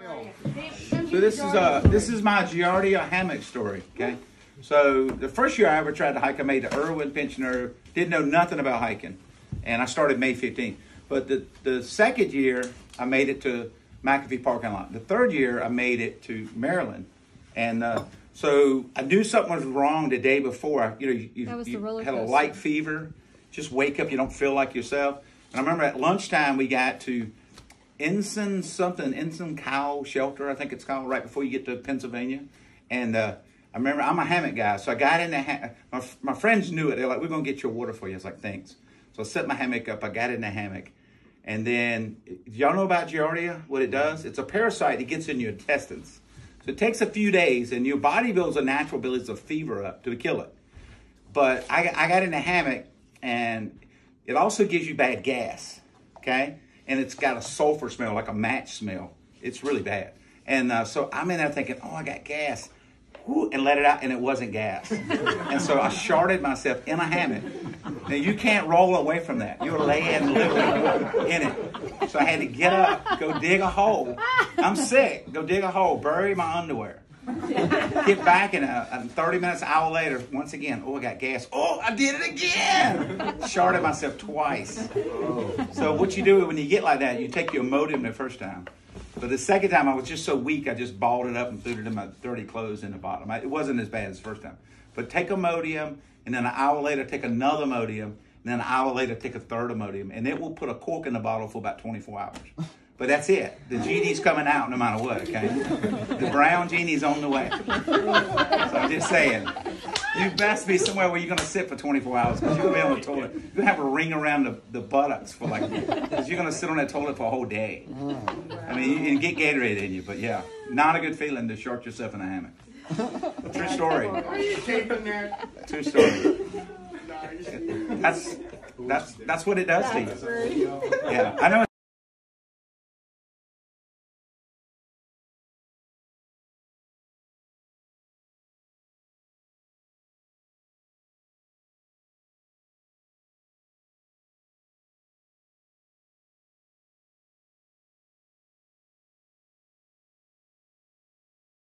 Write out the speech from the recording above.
So this is uh this is my Giardia hammock story. Okay, so the first year I ever tried to hike, I made the Erwin pensioner. Didn't know nothing about hiking, and I started May 15th. But the the second year I made it to McAfee parking lot. The third year I made it to Maryland, and uh, so I knew something was wrong the day before. You know, you, you, That was the you had a light fever. Just wake up, you don't feel like yourself. And I remember at lunchtime we got to Ensign something, Ensign Cowall Shelter, I think it's called, right before you get to Pennsylvania. And uh, I remember I'm a hammock guy, so I got in the ha- my my friends knew it. They're like, "We're gonna get your water for you." I was like, "Thanks." So I set my hammock up. I got in the hammock, and then y'all know about Giardia? What it does? It's a parasite. It gets in your intestines. So it takes a few days, and your body builds a natural ability of fever up to kill it. But I, I got in the hammock, and it also gives you bad gas, okay? And it's got a sulfur smell, like a match smell. It's really bad. And uh, so I'm in there thinking, oh, I got gas. Whew, and let it out, and it wasn't gas. and so I sharded myself in a hammock. Now, you can't roll away from that. You're laying literally in it. So I had to get up, go dig a hole. I'm sick. Go dig a hole, bury my underwear. Get back in a, a 30 minutes, an hour later, once again, oh, I got gas. Oh, I did it again. Sharded myself twice. Oh. So what you do when you get like that, you take your Imodium the first time. But the second time, I was just so weak, I just balled it up and threw it in my dirty clothes in the bottom. I, it wasn't as bad as the first time. But take Imodium, and then an hour later, take another Imodium, and then an hour later, take a third Imodium. And it will put a cork in the bottle for about 24 hours. But that's it. The genie's coming out no matter what, okay? The brown genie's on the way. So I'm just saying, you best be somewhere where you're going to sit for 24 hours because you're going to be on the toilet. To have a ring around the, the buttocks for like, because you're going to sit on that toilet for a whole day. I mean, you can get Gatorade in you, but yeah, not a good feeling to short yourself in a hammock. True story. Are you taping that? True story. That's, that's, that's what it does to you. Yeah, I know